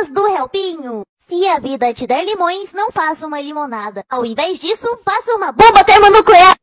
Dicas do Helpinho. Se a vida te der limões, não faça uma limonada. Ao invés disso, faça uma bomba termonuclear.